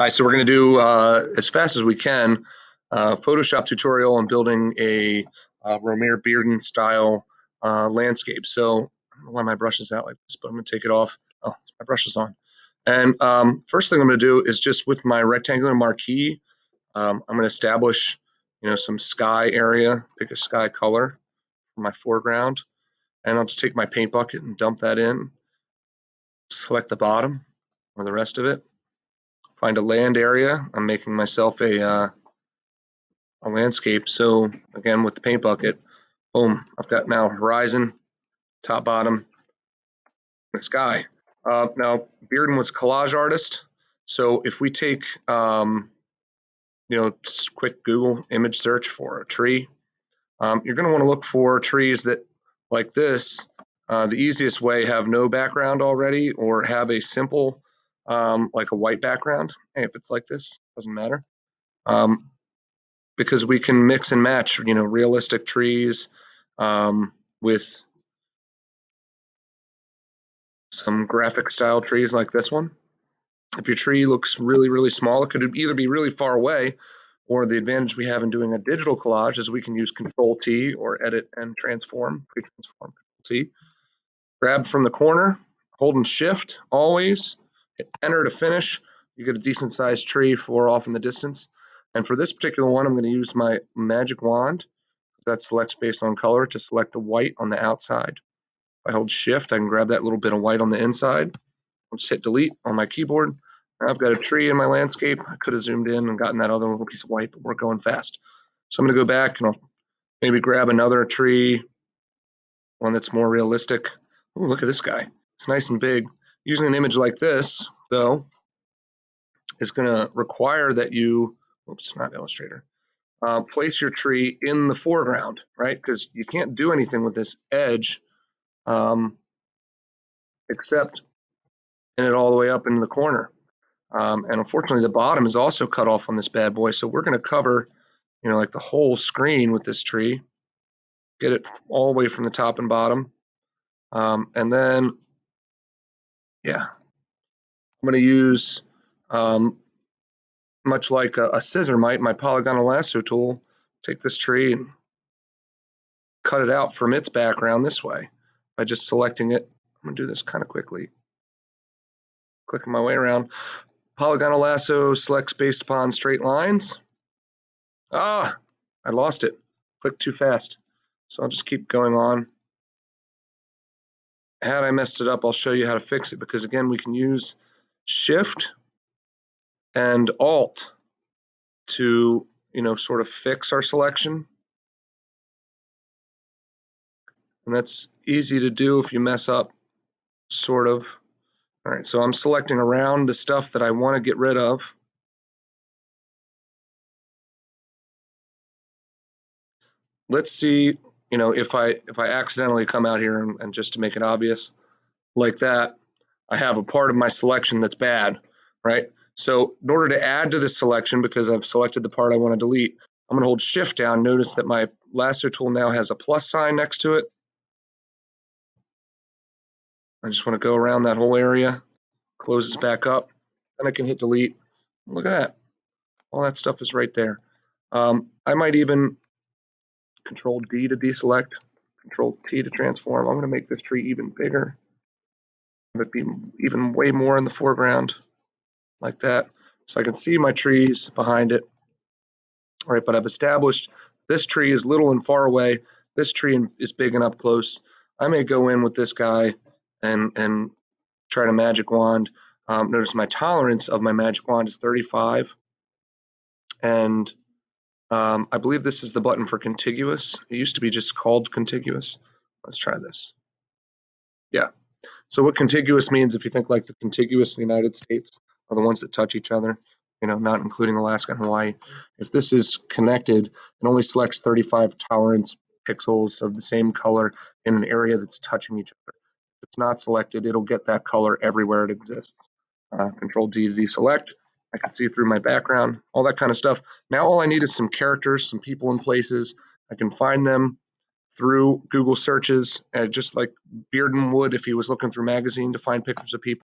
All right, so we're going to do uh, as fast as we can uh, Photoshop tutorial on building a uh, Romare Bearden style uh, landscape. So I don't know why my brush is out like this, but I'm going to take it off. Oh, my brush is on. And um, first thing I'm going to do is just with my rectangular marquee, um, I'm going to establish, you know, some sky area, pick a sky color for my foreground, and I'll just take my paint bucket and dump that in. Select the bottom or the rest of it find a land area. I'm making myself a, uh, a landscape. So again, with the paint bucket, boom, I've got now horizon, top, bottom, the sky. Uh, now, Bearden was collage artist. So if we take, um, you know, just quick Google image search for a tree, um, you're going to want to look for trees that, like this, uh, the easiest way have no background already or have a simple um, like a white background. Hey, if it's like this, doesn't matter. Um, because we can mix and match, you know, realistic trees um, with some graphic style trees like this one. If your tree looks really, really small, it could either be really far away or the advantage we have in doing a digital collage is we can use Control T or edit and transform, free-transform T. Grab from the corner, holding Shift always, enter to finish. You get a decent sized tree for off in the distance. And for this particular one, I'm going to use my magic wand. That selects based on color to select the white on the outside. If I hold shift, I can grab that little bit of white on the inside. I'll just hit delete on my keyboard. Now I've got a tree in my landscape. I could have zoomed in and gotten that other little piece of white, but we're going fast. So I'm going to go back and I'll maybe grab another tree, one that's more realistic. Ooh, look at this guy. It's nice and big. Using an image like this, though, is going to require that you, oops, not Illustrator, uh, place your tree in the foreground, right? Because you can't do anything with this edge um, except in it all the way up into the corner. Um, and unfortunately, the bottom is also cut off on this bad boy. So we're going to cover, you know, like the whole screen with this tree, get it all the way from the top and bottom. Um, and then yeah. I'm going to use, um, much like a, a scissor might, my polygonal lasso tool, take this tree and cut it out from its background this way by just selecting it. I'm going to do this kind of quickly. Clicking my way around. Polygonal lasso selects based upon straight lines. Ah, I lost it. Clicked too fast. So I'll just keep going on had I messed it up, I'll show you how to fix it because again, we can use Shift and Alt to, you know, sort of fix our selection. And that's easy to do if you mess up, sort of. All right, so I'm selecting around the stuff that I want to get rid of. Let's see you know, if I if I accidentally come out here and, and, just to make it obvious, like that, I have a part of my selection that's bad, right? So in order to add to this selection, because I've selected the part I want to delete, I'm going to hold Shift down. Notice that my lasso tool now has a plus sign next to it. I just want to go around that whole area, close this back up, and I can hit delete. Look at that. All that stuff is right there. Um, I might even Control D to deselect, Control T to transform. I'm going to make this tree even bigger. Have It be even way more in the foreground, like that. So I can see my trees behind it. All right, but I've established this tree is little and far away. This tree is big and up close. I may go in with this guy and and try to magic wand. Um, notice my tolerance of my magic wand is 35. And um, I believe this is the button for contiguous. It used to be just called contiguous. Let's try this. Yeah. So what contiguous means, if you think like the contiguous United States are the ones that touch each other, you know, not including Alaska and Hawaii. If this is connected, it only selects 35 tolerance pixels of the same color in an area that's touching each other. If it's not selected, it'll get that color everywhere it exists. Uh, control D to deselect. I can see through my background, all that kind of stuff. Now all I need is some characters, some people and places. I can find them through Google searches, uh, just like Bearden would if he was looking through magazine to find pictures of people.